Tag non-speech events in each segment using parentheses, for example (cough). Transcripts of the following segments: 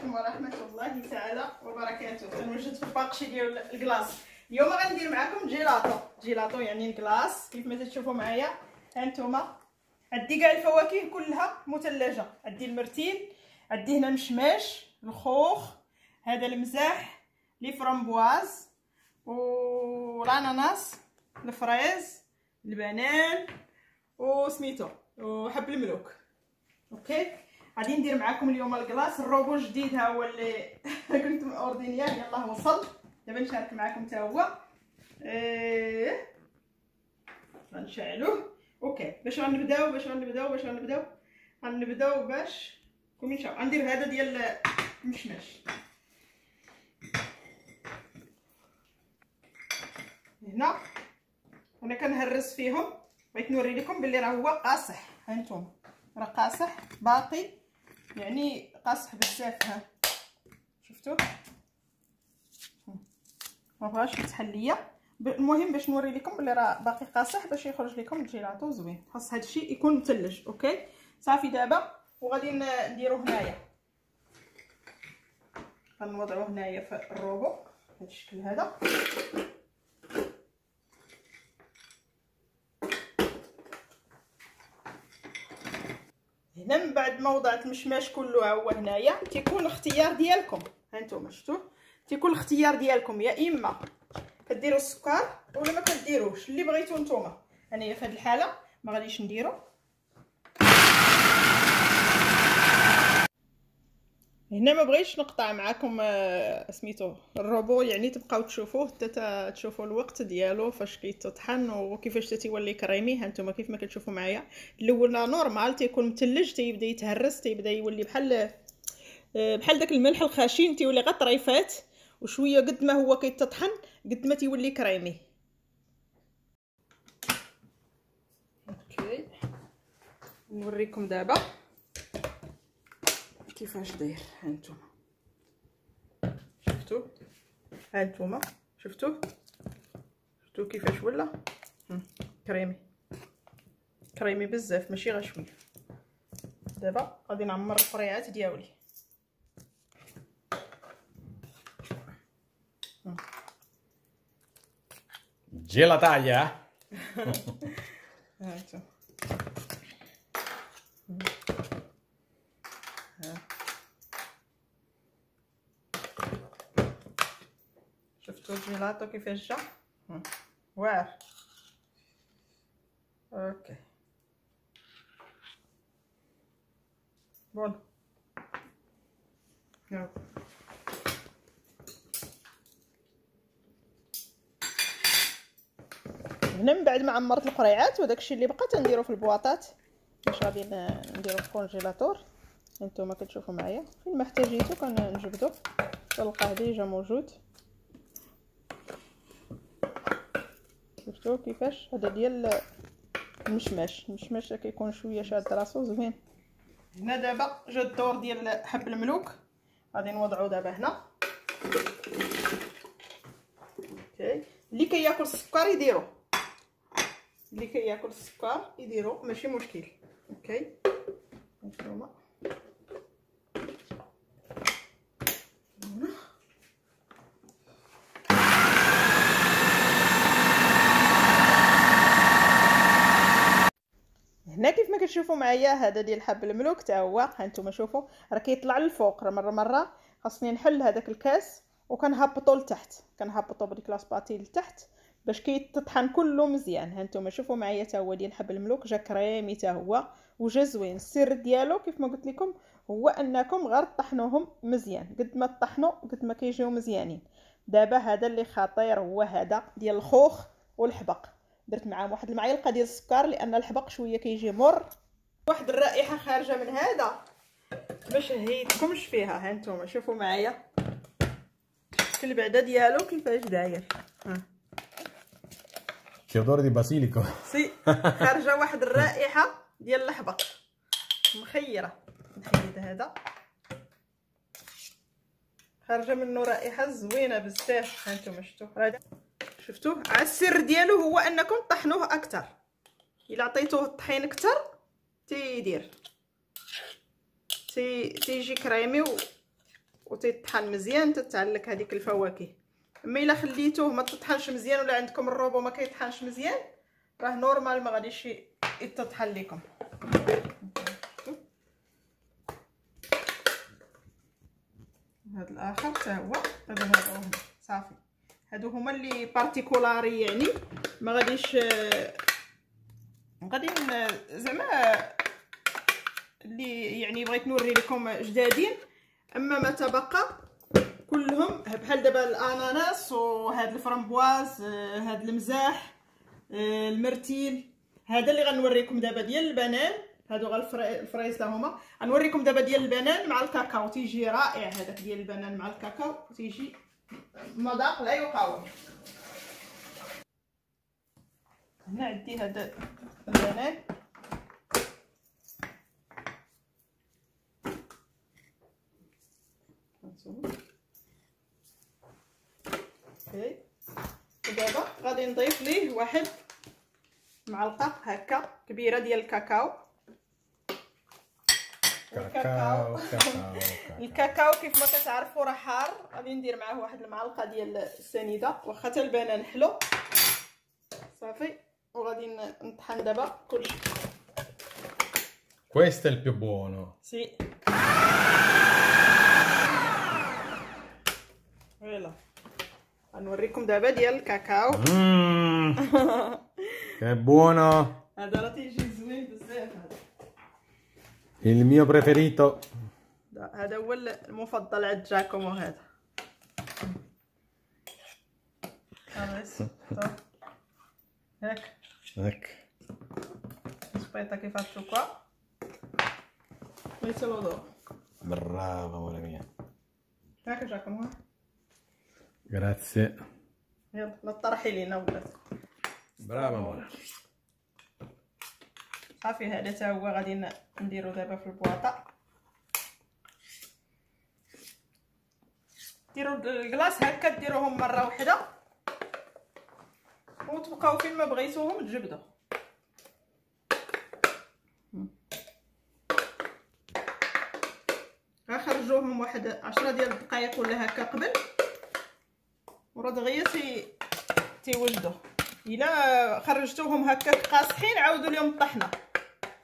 عليكم ورحمة الله تعالى وبركاته. كنوجد في الباقشي ديال ال glace اليوم غندير معكم gelato gelato يعني ال glace كيف ما تشوفوا معايا ها انتما عندي كاع الفواكه كلها مثلجة. عندي ال myrtille عندي هنا مشماش الخوخ هذا المزاح لي فرامبواز والاناناس ال fraise البنان وسميتو وحب الملوك. OK؟ غادي ندير معكم اليوم ال glace الروبو جديد ها هو اللي (laughs) كنت اوردينيا يلاه وصل دابا نشارك معكم حتى هو. إيه. غنشعلوه. OK. باش غنبداو باش غنبداو باش غنبداو. غنبداو باش كون نشاء غندير هذا ديال المشماش. هنا. أنا كنهرس فيهم. بغيت نوري لكم بلي راه هو قاصح. ها أنتم. راه قاصح. باقي. يعني قاصح بزاف ها. شفتوا ما بغاش يتحل ليا. المهم باش نوري لكم بلي راه باقي قاصح باش يخرج لكم الجيلاتو زوين. خاص هذا الشيء يكون مثلج OK؟ صافي دابا وغادي نديرو هنايا. غنوضعو هنايا في الروبو بهذا الشكل هذا هنا من بعد ما وضعت المشماش كله ها هو هنايا. تيكون الاختيار ديالكم. ها نتوما شفتوا؟ تيكون الاختيار ديالكم يا إما كديروا السكر ولا ما كديروش. اللي بغيتو نتوما. أنايا في هذه الحالة ما غاديش نديرو. هنا ما بغيتش نقطع معكم آه سميتو الروبو يعني تبقاو تشوفوه حتى تشوفوا الوقت ديالو فاش كيتطحن وكيفاش تيولي كريمي ها نتوما كيف ما كتشوفوا معايا. الأول normal تيكون متلج تيبدا يتهرس تيبدا يولي بحال آه بحال داك الملح الخشن تيولي غير طريفات وشوية قد ما هو كيتطحن قد ما تيولي كريمي. OK. نوريكم دابا. كيفاش داير هانتوما؟ شفتوا هانتوما. شفتوا شفتوا كيفاش ولا؟ كريمي. كريمي بزاف ماشي غير شوية. دابا غادي نعمر الفريعات ديالي. Gelataglia. (laughs) شفتوا الجيلاتو كيفاش جا واعر أوكي بون هنا من بعد ما عمرت القريعات وداك الشيء اللي بقى تنديرو في البواطات. باش غادي نديرو في ال congélateur انتما كتشوفوا معايا. فين ما احتاجيتو كنجبدو. تلقاه déjà موجود. شفتوا كيفاش؟ هذا ديال المشماش. المشماش كيكون شوية شاد راسو زوين. هنا دابا جا الدور ديال حب الملوك. غادي نوضعو دابا هنا. OK. اللي كياكل السكر يديرو. اللي كياكل السكر يديرو. ماشي مشكل. OK. هانتوما كتشوفوا معايا هذا ديال حب الملوك حتى هو. ها نتوما شوفوا راه كيطلع للفوق راه مرة مرة. خاصني نحل هذاك الكاس وكنهبطو لتحت كنهبطو بالكلاس باتي لتحت باش كيتطحن كله مزيان. ها نتوما شوفوا معايا حتى هو ديال حب الملوك جا كريمي حتى هو وجا زوين. السر ديالو كيف ما قلت لكم هو أنكم غير طحنوهم مزيان. قد ما طحنوا قد ما كيجيو مزيانين. دابا هذا اللي خطير هو هذا ديال الخوخ والحبق. درت معاهم واحد المعلقه ديال السكر لأن الحبق شوية كيجي مر. واحد الرائحة خارجة من هذا. باش هيتكمش فيها ها نتوما شوفوا معايا. الشكل بعدا ديالو كيفاش داير. ها Che odore di basilico. سي (laughs) خارجة واحد الرائحة ديال الحبق. مخيرة. نحيد هذا. خارجة منه رائحة زوينة بزاف. ها نتوما شفتوا؟ شفتوه؟ السر ديالو هو أنكم طحنوه أكثر إلا عطيتوه الطحين أكثر تيدير. تي تيجي كريمي و وتيطحن مزيان تتعلق هذيك الفواكه. أما إلا خليتوه ما تطحنش مزيان ولا عندكم الروبو ما كيطحنش مزيان راه normal ما غاديش يتطحن لكم هذا الآخر حتى هو هذا هو صافي. هادو هما اللي particolari يعني. ما غاديش غادي زعما اللي يعني بغيت نوري لكم جدادين. أما ما تبقى كلهم بحال دابا الأناناس وهاد الفرامبواز هاد المزاح ال myrtille هذا اللي غنوريكم دابا ديال البنان. هادو غا ال fraise هما. غنوريكم دابا ديال البنان مع الكاكاو. تيجي رائع هذاك ديال البنان مع الكاكاو. تيجي مذاق لا يقاوم. هنا عندي هذا البنان أوكي. ودابا غادي نضيف ليه واحد معلقة هكا كبيرة ديال الكاكاو. كاكاو كاكاو الكاكاو كيف ما كتعرفوا راه حار غادي ندير معاه واحد المعلقه ديال السنيده واخا حتى البنان حلو صافي وغادي نطحن دابا كلشي Questo è il più buono. si voilà غنوريكم دابا ديال الكاكاو Mmm, (laughs) che buono. هذا راه Il mio preferito. دا- هذا هو المفضل عند جاكومو هذا خلاص طب. هاك Ecco. aspetta che faccio qua e ce lo do Brava, amore mia. هاك جاكومو ها. Grazie. يلا لا تطرحي لينا ولات Brava, amore. صافي هذا تا هو غادي نديرو دابا في البواطة. ديروا الكلاص هكا ديروهم مرة واحدة وتبقاو فين ما بغيتوهم تجبدوا غنخرجوهم واحد عشرة ديال الدقائق ولا هكا قبل. وراه دغيا تي تيولدوا إلا خرجتوهم هكاك قاصحين عاودوا لهم الطحنه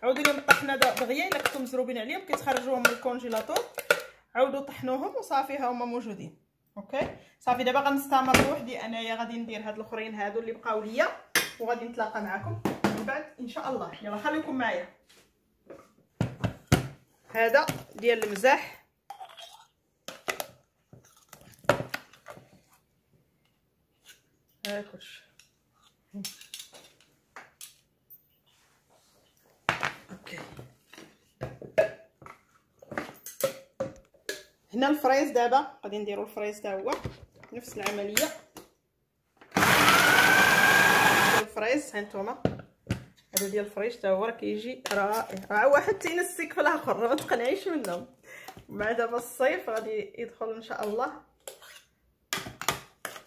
عاودوا لهم الطحنه دغيا إلا كنتم مزروبين عليهم كتخرجوهم من ال congélateur. عاودوا طحنوهم وصافي ها هما موجودين. أوكي؟ صافي دابا غنستمر وحدي أنايا غادي ندير هاد الأخرين هادو اللي بقاو ليا وغادي نتلاقى معكم من بعد إن شاء الله. يلا خليكم معايا. هذا ديال المزاح. ها هنا الفريز دابا غادي نديرو الفريز تا هو نفس العملية. الفريز ها نتوما. هذا ديال الفريز تا هو راه كيجي رائع. راه واحد تينسيك في الآخر ما تقنعيش منهم. مع دابا الصيف غادي يدخل إن شاء الله.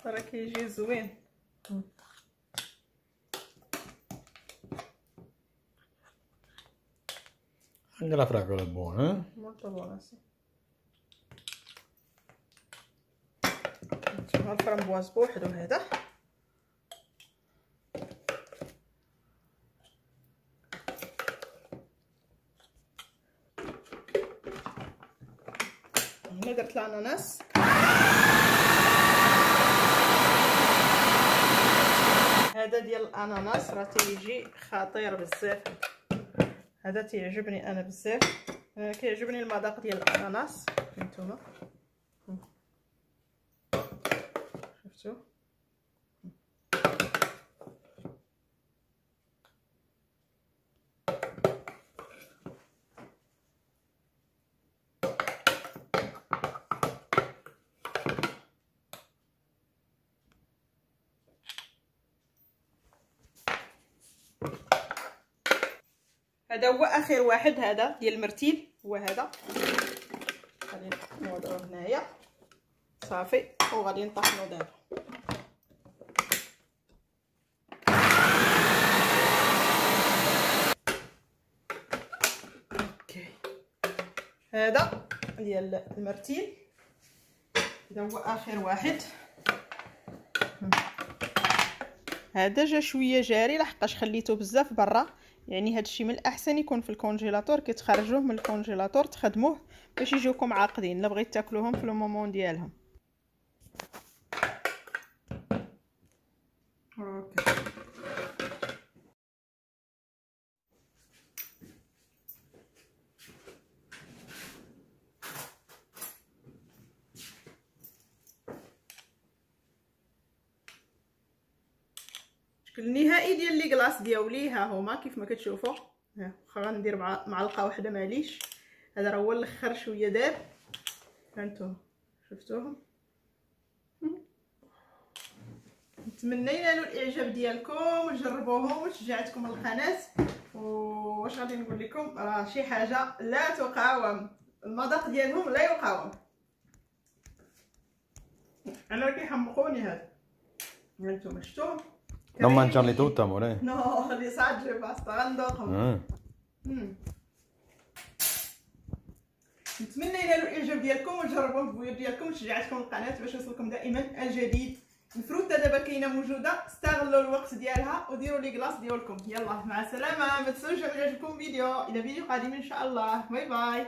راه كيجي زوين. La fragola è buona, eh? molto buona sì. نشوف الفرامبواز بوحدو هذا هنا درت الاناناس هذا ديال الأناناس راه تيجي خطير بزاف. هذا تيعجبني أنا بزاف. أنا كيعجبني المذاق ديال الأناناس هانتوما شفتوا؟ هذا هو آخر واحد هذا ديال المرتيل هو هذا. غادي نوضعوه هنايا. صافي. وغادي نطحنو دابا أوكي هذا ديال المرتيل هذا هو آخر واحد. هذا جا شوية جاري لحقاش خليته بزاف برا. يعني هذا الشيء من الأحسن يكون في ال congélateur كي تخرجوه من ال congélateur تخدموه باش يجوكم عاقدين. إلا بغيت تاكلوهم في ال moment ديالهم أوكي النهائي ديال لي كلاص ديالي ها هما كيف ما كتشوفوا. واخا غندير مع معلقة واحدة معليش. هذا راه هو الأخر شوية داب. هانتوما شفتوهم؟ نتمنى ينالوا الإعجاب ديالكم وجربوهم وشجعتكم القناة. واش غادي نقول لكم؟ راه شي حاجة لا تقاوم. المذاق ديالهم لا يقاوم. أنا كيحمقوني هاد. هانتوما شفتوهم؟ Non mangiarli tutti, amore. No, li assaggio e basta, Ah. نتمنى ينالوا الاعجاب ديالكم وتجربوا البويض ديالكم وشجعتكم القناه باش يوصلكم دائما الجديد ال frutta دابا كاينة موجوده استغلوا الوقت ديالها وديروا les glaces ديالكم يلا مع السلامه ما يعجبكم الفيديو إلى فيديو قادم ان شاء الله bye bye